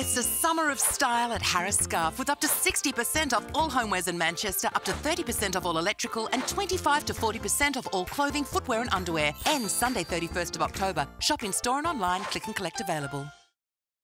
It's a summer of style at Harris Scarfe with up to 60% off all homewares in Manchester, up to 30% off all electrical, and 25 to 40% off all clothing, footwear, and underwear. Ends Sunday, 31st of October. Shop in store and online, click and collect available.